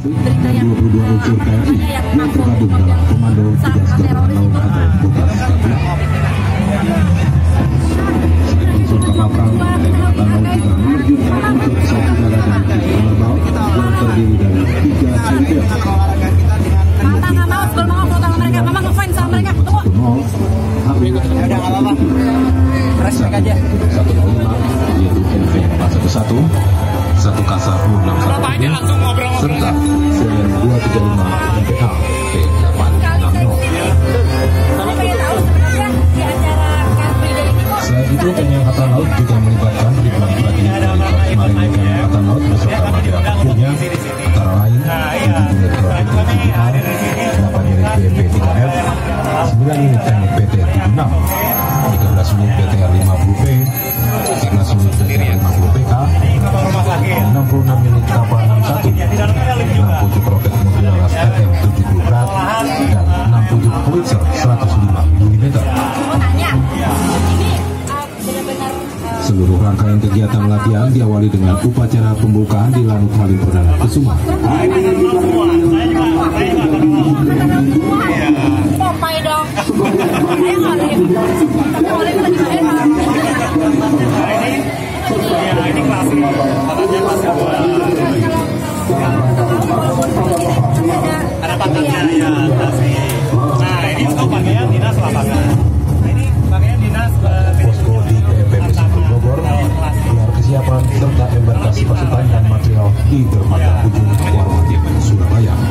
22 unsur TNI yang tergabung dalam Komando Tugas Gabungan Laut atau Kogas Unsur kapal perang Angkatan Laut juga menerjunkan unsur pesawat udara dan pistol lerbal yang terdiri dari tiga. Tunggu. Satu satu lima yaitu NV 411 satu kasa U 610 serta Selen 235 P860 Free Day ini kok Selain itu, TNI Angkatan Laut juga melibatkan ribuan prajurit dari Marinir TNI Angkatan Laut beserta media antara lain 7 unit roket TVR, 8 unit BMP 3F, 9 unit teknik PT 76, 67 Howitzer 105 mm. uh, uh, Seluruh rangkaian kegiatan latihan diawali dengan upacara pembukaan di Lanut Halim Perdana Kusuma. Ini kelas katanya kelas kedua. Padepokan dan Material Intermata Ujung Warmatim, Surabaya.